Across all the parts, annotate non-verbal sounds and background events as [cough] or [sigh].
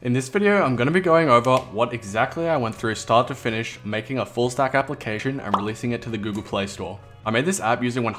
In this video, I'm going to be going over what exactly I went through start to finish making a full stack application and releasing it to the Google Play Store. I made this app using 100%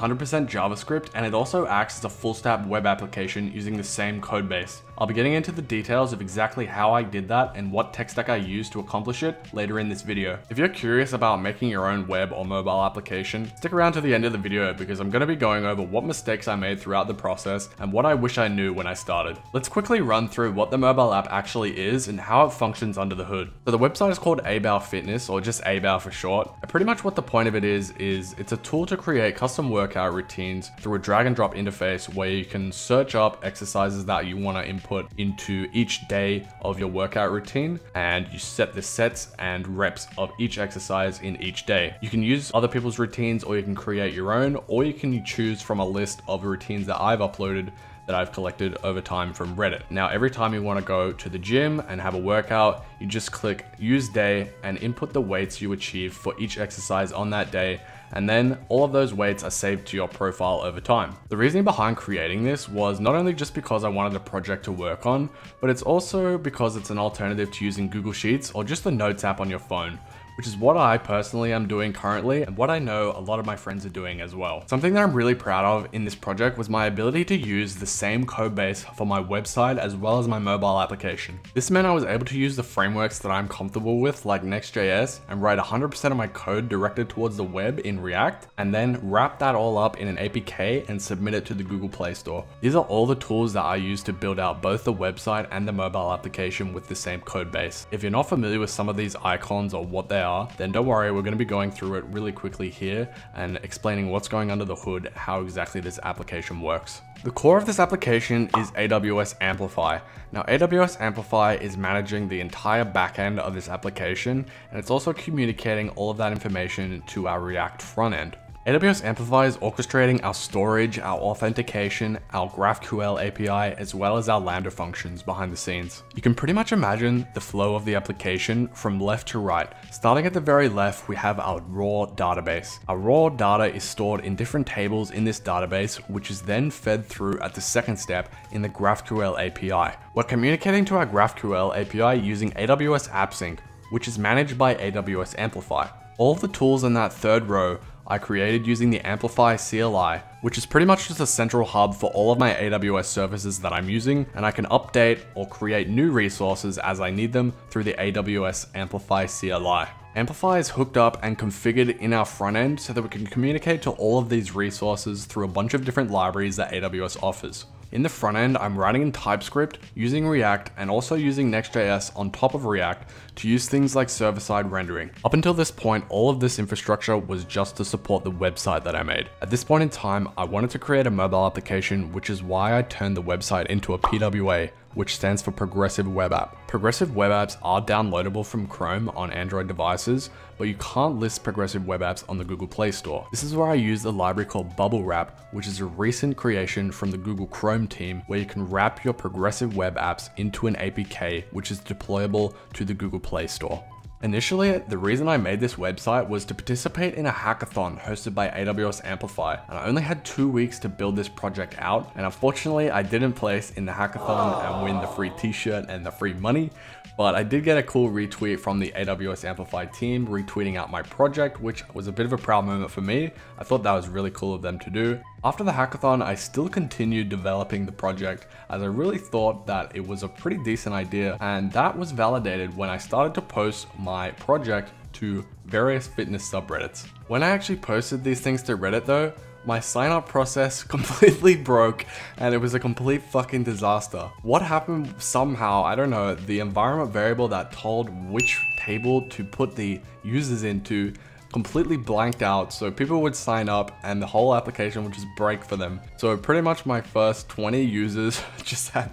JavaScript and it also acts as a full stack web application using the same code base. I'll be getting into the details of exactly how I did that and what tech stack I used to accomplish it later in this video. If you're curious about making your own web or mobile application, stick around to the end of the video because I'm going to be going over what mistakes I made throughout the process and what I wish I knew when I started. Let's quickly run through what the mobile app actually is and how it functions under the hood. So the website is called Aybow Fitness or just Aybow for short. And pretty much what the point of it is, is it's a tool to create custom workout routines through a drag and drop interface where you can search up exercises that you want to input into each day of your workout routine and you set the sets and reps of each exercise in each day. You can use other people's routines or you can create your own or you can choose from a list of routines that I've uploaded that I've collected over time from Reddit. Now, every time you wanna go to the gym and have a workout, you just click use day and input the weights you achieved for each exercise on that day and then all of those weights are saved to your profile over time. The reasoning behind creating this was not only just because I wanted a project to work on, but it's also because it's an alternative to using Google Sheets or just the Notes app on your phone which is what I personally am doing currently and what I know a lot of my friends are doing as well. Something that I'm really proud of in this project was my ability to use the same code base for my website as well as my mobile application. This meant I was able to use the frameworks that I'm comfortable with like Next.js and write 100% of my code directed towards the web in React and then wrap that all up in an APK and submit it to the Google Play Store. These are all the tools that I use to build out both the website and the mobile application with the same code base. If you're not familiar with some of these icons or what they are, then don't worry, we're going to be going through it really quickly here and explaining what's going under the hood, how exactly this application works. The core of this application is AWS Amplify. Now AWS Amplify is managing the entire backend of this application and it's also communicating all of that information to our React front end. AWS Amplify is orchestrating our storage, our authentication, our GraphQL API, as well as our Lambda functions behind the scenes. You can pretty much imagine the flow of the application from left to right. Starting at the very left, we have our raw database. Our raw data is stored in different tables in this database, which is then fed through at the second step in the GraphQL API. We're communicating to our GraphQL API using AWS AppSync, which is managed by AWS Amplify. All of the tools in that third row I created using the Amplify CLI, which is pretty much just a central hub for all of my AWS services that I'm using, and I can update or create new resources as I need them through the AWS Amplify CLI. Amplify is hooked up and configured in our front end so that we can communicate to all of these resources through a bunch of different libraries that AWS offers. In the front end, I'm writing in TypeScript, using React, and also using Next.js on top of React to use things like server-side rendering. Up until this point, all of this infrastructure was just to support the website that I made. At this point in time, I wanted to create a mobile application, which is why I turned the website into a PWA, which stands for Progressive Web App. Progressive Web Apps are downloadable from Chrome on Android devices, but you can't list Progressive Web Apps on the Google Play Store. This is where I use a library called Bubble Wrap, which is a recent creation from the Google Chrome team where you can wrap your Progressive Web Apps into an APK, which is deployable to the Google Play Store. Initially, the reason I made this website was to participate in a hackathon hosted by AWS Amplify, and I only had two weeks to build this project out, and unfortunately I didn't place in the hackathon and win the free t-shirt and the free money, but I did get a cool retweet from the AWS Amplify team retweeting out my project, which was a bit of a proud moment for me. I thought that was really cool of them to do. After the hackathon, I still continued developing the project as I really thought that it was a pretty decent idea and that was validated when I started to post my project to various fitness subreddits. When I actually posted these things to Reddit though, my sign up process [laughs] completely broke and it was a complete fucking disaster. What happened somehow, I don't know, the environment variable that told which table to put the users into completely blanked out so people would sign up and the whole application would just break for them. So pretty much my first 20 users [laughs] just had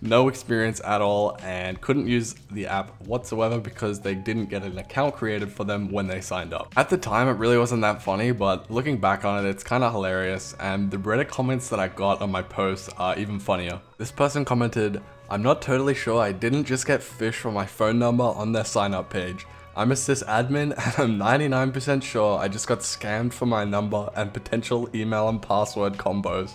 no experience at all and couldn't use the app whatsoever because they didn't get an account created for them when they signed up. At the time, it really wasn't that funny, but looking back on it, it's kind of hilarious and the Reddit comments that I got on my post are even funnier. This person commented, I'm not totally sure I didn't just get fish for my phone number on their sign up page. I'm a sysadmin [laughs] and I'm 99% sure I just got scammed for my number and potential email and password combos.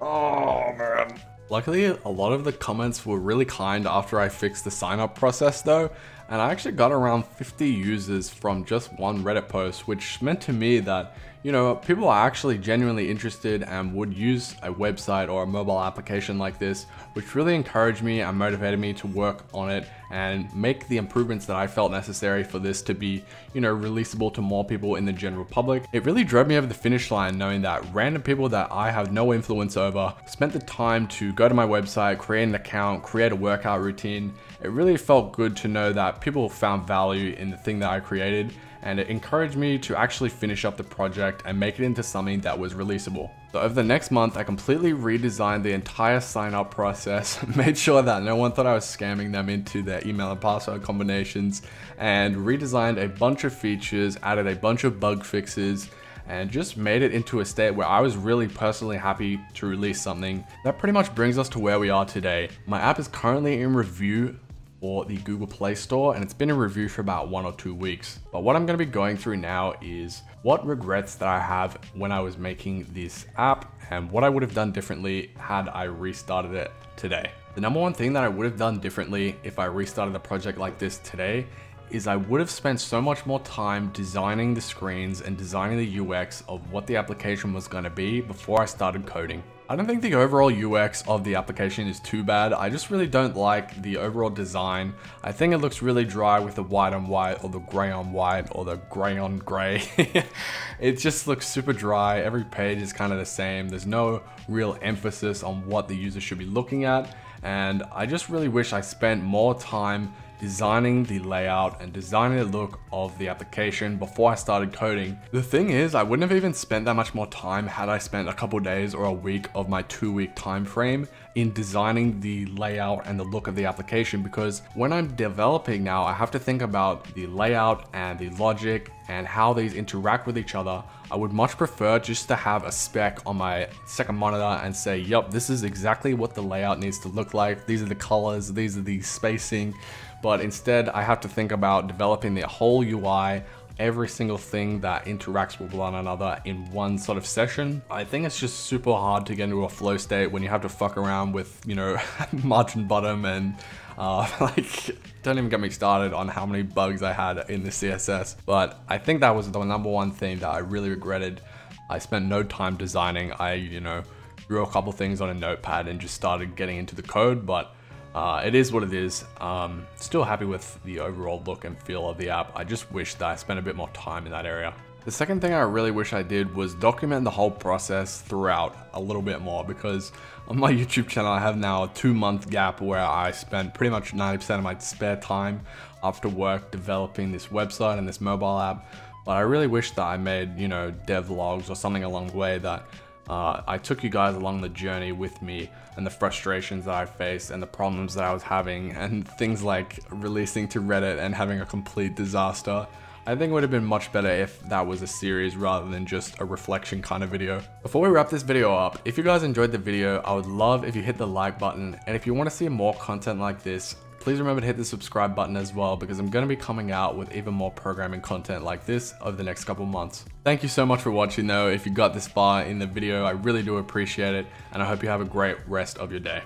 Oh man. Luckily, a lot of the comments were really kind after I fixed the sign up process though, and I actually got around 50 users from just one Reddit post, which meant to me that, you know, people are actually genuinely interested and would use a website or a mobile application like this, which really encouraged me and motivated me to work on it and make the improvements that I felt necessary for this to be, you know, releasable to more people in the general public. It really drove me over the finish line knowing that random people that I have no influence over spent the time to go to my website, create an account, create a workout routine. It really felt good to know that people found value in the thing that I created and it encouraged me to actually finish up the project and make it into something that was releasable. So over the next month, I completely redesigned the entire sign up process, [laughs] made sure that no one thought I was scamming them into their email and password combinations, and redesigned a bunch of features, added a bunch of bug fixes, and just made it into a state where I was really personally happy to release something. That pretty much brings us to where we are today. My app is currently in review for the Google Play Store and it's been in review for about one or two weeks. But what I'm gonna be going through now is what regrets that I have when I was making this app and what I would have done differently had I restarted it today. The number one thing that I would have done differently if I restarted a project like this today is I would have spent so much more time designing the screens and designing the UX of what the application was going to be before I started coding. I don't think the overall UX of the application is too bad. I just really don't like the overall design. I think it looks really dry with the white on white or the gray on white or the gray on gray. [laughs] it just looks super dry. Every page is kind of the same. There's no real emphasis on what the user should be looking at. And I just really wish I spent more time designing the layout and designing the look of the application before I started coding. The thing is, I wouldn't have even spent that much more time had I spent a couple days or a week of my two week time frame in designing the layout and the look of the application because when I'm developing now, I have to think about the layout and the logic and how these interact with each other. I would much prefer just to have a spec on my second monitor and say, yep, this is exactly what the layout needs to look like. These are the colors, these are the spacing, but instead I have to think about developing the whole UI, every single thing that interacts with one another in one sort of session. I think it's just super hard to get into a flow state when you have to fuck around with, you know, [laughs] margin bottom and uh, [laughs] like, don't even get me started on how many bugs I had in the CSS. But I think that was the number one thing that I really regretted. I spent no time designing. I, you know, drew a couple things on a notepad and just started getting into the code, but uh, it is what it is. Um, still happy with the overall look and feel of the app. I just wish that I spent a bit more time in that area. The second thing I really wish I did was document the whole process throughout a little bit more because on my [laughs] YouTube channel I have now a two month gap where I spent pretty much 90% of my spare time after work developing this website and this mobile app. But I really wish that I made, you know, dev logs or something along the way that uh, I took you guys along the journey with me and the frustrations that I faced and the problems that I was having and things like releasing to Reddit and having a complete disaster. I think it would have been much better if that was a series rather than just a reflection kind of video. Before we wrap this video up, if you guys enjoyed the video, I would love if you hit the like button and if you want to see more content like this, Please remember to hit the subscribe button as well because I'm going to be coming out with even more programming content like this over the next couple months. Thank you so much for watching though. If you got this far in the video, I really do appreciate it and I hope you have a great rest of your day.